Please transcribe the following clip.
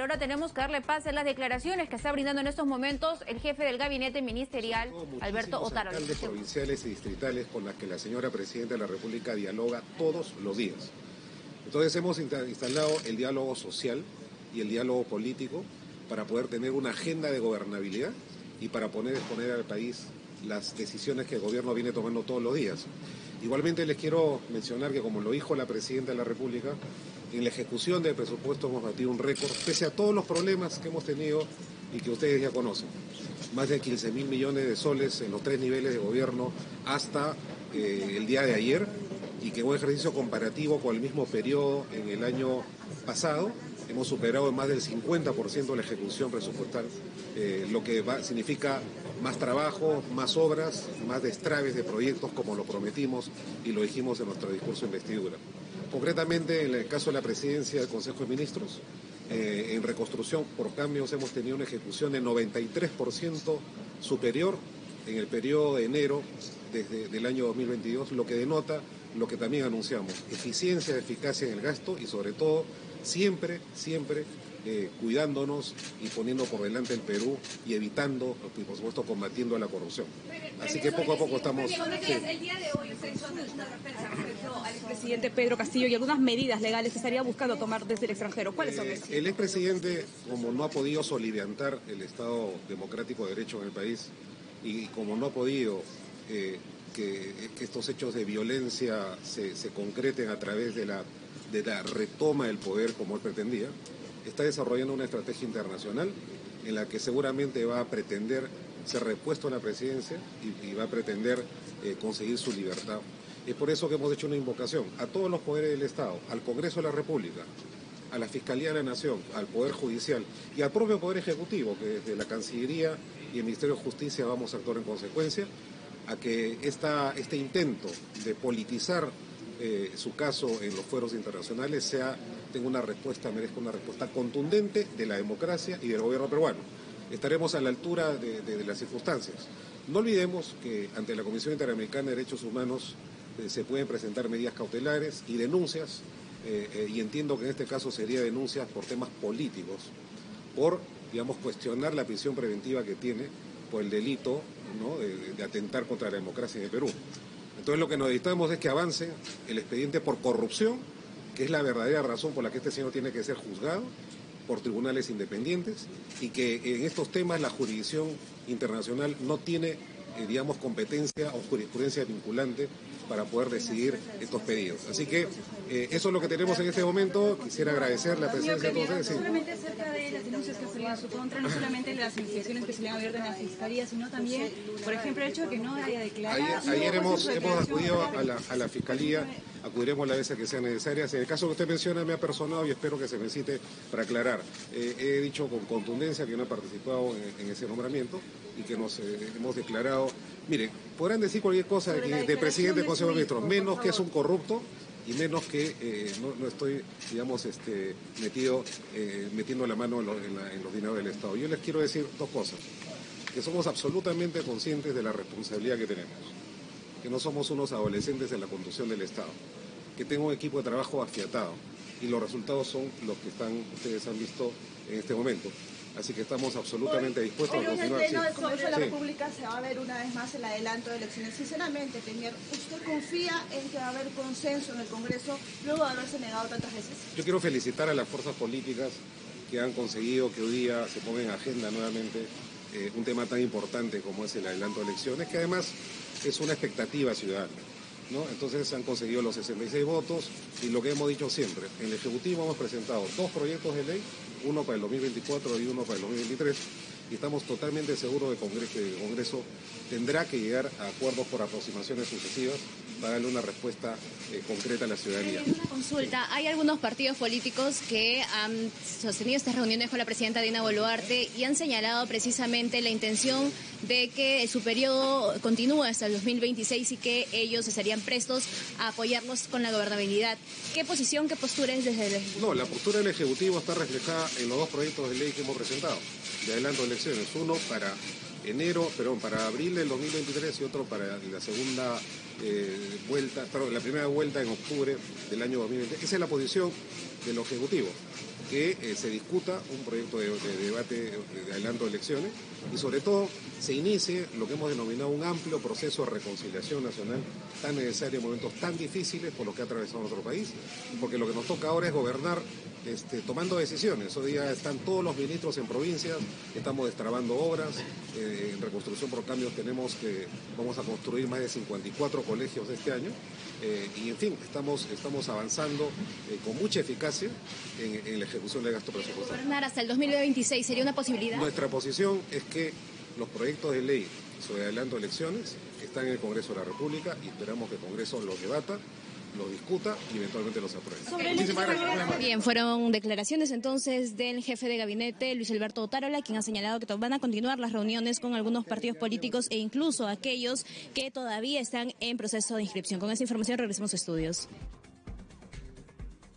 Ahora tenemos que darle paz a las declaraciones que está brindando en estos momentos el jefe del gabinete ministerial, Alberto Otaro. alcaldes provinciales y distritales con las que la señora Presidenta de la República dialoga todos los días. Entonces hemos instalado el diálogo social y el diálogo político para poder tener una agenda de gobernabilidad y para poner exponer al país las decisiones que el gobierno viene tomando todos los días. Igualmente les quiero mencionar que como lo dijo la Presidenta de la República, en la ejecución del presupuesto hemos batido un récord, pese a todos los problemas que hemos tenido y que ustedes ya conocen. Más de 15 mil millones de soles en los tres niveles de gobierno hasta eh, el día de ayer y que un ejercicio comparativo con el mismo periodo en el año pasado hemos superado en más del 50% la ejecución presupuestal, eh, lo que significa más trabajo, más obras, más destraves de proyectos como lo prometimos y lo dijimos en nuestro discurso de investidura. Concretamente, en el caso de la presidencia del Consejo de Ministros, eh, en reconstrucción por cambios hemos tenido una ejecución de 93% superior en el periodo de enero desde el año 2022, lo que denota lo que también anunciamos, eficiencia, eficacia en el gasto y sobre todo siempre, siempre eh, cuidándonos y poniendo por delante el Perú y evitando y por supuesto combatiendo la corrupción. Así que poco a poco estamos... El día de hoy ustedes son una respecto al expresidente Pedro Castillo y algunas medidas legales estaría buscando tomar desde el extranjero. ¿Cuáles son eh, esas? El expresidente, como no ha podido soliviantar el Estado democrático de derecho en el país y como no ha podido eh, que, estos hechos de violencia se, concreten a través de la, retoma del poder como él pretendía, está desarrollando una estrategia internacional en la que seguramente va a pretender ser repuesto en la presidencia y, va a pretender eh, conseguir su libertad. Es por eso que hemos hecho una invocación a todos los poderes del Estado, al Congreso de la República, a la Fiscalía de la Nación, al Poder Judicial y al propio Poder Ejecutivo, que desde la Cancillería y el Ministerio de Justicia vamos a actuar en consecuencia, a que esta, este intento de politizar eh, su caso en los fueros internacionales sea, tenga una respuesta, merezca una respuesta contundente de la democracia y del gobierno peruano. Estaremos a la altura de, las circunstancias. No olvidemos que ante la Comisión Interamericana de Derechos Humanos eh, se pueden presentar medidas cautelares y denuncias, eh, y entiendo que en este caso sería denuncias por temas políticos, por, digamos, cuestionar la prisión preventiva que tiene por el delito de atentar contra la democracia en el Perú. Entonces lo que necesitamos es que avance el expediente por corrupción, que es la verdadera razón por la que este señor tiene que ser juzgado por tribunales independientes y que en estos temas la jurisdicción internacional no tiene, eh, digamos, competencia o jurisprudencia vinculante para poder decidir estos pedidos. Así que eh, eso es lo que tenemos en este momento. Quisiera agradecer la presencia de todos ustedes. Solamente acerca de las denuncias que se en su contra, no solamente las investigaciones que se le han abierto en la Fiscalía, sino también, por ejemplo, el hecho de que no haya declarado... Ayer, hemos, hemos acudido a la, a la Fiscalía acudiremos las veces que sean necesarias. En el caso que usted menciona, me ha personado y espero que se me cite para aclarar. Eh, he dicho con contundencia que no he participado en, ese nombramiento y que nos eh, hemos declarado. Mire, podrán decir cualquier cosa de, presidente del Consejo de Ministros, menos que es un corrupto y menos que eh, no, estoy, digamos, este, metido, metiendo la mano en, en los dineros del Estado. Yo les quiero decir dos cosas, que somos absolutamente conscientes de la responsabilidad que tenemos que no somos unos adolescentes en la conducción del Estado, que tengo un equipo de trabajo afiatado y los resultados son los que están, ustedes han visto en este momento. Así que estamos absolutamente dispuestos a continuar. En el del Congreso de la República se va a ver una vez más el adelanto de elecciones. Sinceramente, Premier, ¿usted confía en que va a haber consenso en el Congreso luego de haberse negado tantas veces? Yo quiero felicitar a las fuerzas políticas que han conseguido que hoy día se ponga en agenda nuevamente eh, un tema tan importante como es el adelanto de elecciones, que además es una expectativa ciudadana. ¿No? Entonces se han conseguido los 66 votos y lo que hemos dicho siempre, en el Ejecutivo hemos presentado dos proyectos de ley, uno para el 2024 y uno para el 2023 y estamos totalmente seguros de que el Congreso tendrá que llegar a acuerdos por aproximaciones sucesivas para darle una respuesta eh, concreta a la ciudadanía. Una consulta, hay algunos partidos políticos que han sostenido estas reuniones con la presidenta Dina Boluarte y han señalado precisamente la intención de que su periodo continúe hasta el 2026 y que ellos estarían prestos a apoyarnos con la gobernabilidad. ¿Qué posición, qué postura es desde el Ejecutivo? No, la postura del Ejecutivo está reflejada en los dos proyectos de ley que hemos presentado de adelanto de elecciones. Uno para enero, perdón, para abril del 2023 y otro para la segunda eh, vuelta, perdón, la primera vuelta en octubre del año 2020. Esa es la posición del Ejecutivo, que eh, se discuta un proyecto de, debate de adelanto de elecciones y sobre todo se inicie lo que hemos denominado un amplio proceso de reconciliación nacional tan necesario en momentos tan difíciles por lo que ha atravesado nuestro país, porque lo que nos toca ahora es gobernar este, tomando decisiones. Hoy día están todos los ministros en provincias, estamos destrabando obras, eh, en reconstrucción por cambios tenemos que, vamos a construir más de 54 colegios este año, eh, y en fin, estamos, estamos avanzando eh, con mucha eficacia en, en, la ejecución del gasto presupuestario. Gobernar hasta el 2026 sería una posibilidad. Nuestra posición es que los proyectos de ley sobre adelanto de elecciones están en el Congreso de la República y esperamos que el Congreso los debata lo discuta y eventualmente los apruebe. Bien, fueron declaraciones entonces del jefe de gabinete, Luis Alberto Otárola, quien ha señalado que van a continuar las reuniones con algunos partidos políticos e incluso aquellos que todavía están en proceso de inscripción. Con esta información regresamos a estudios.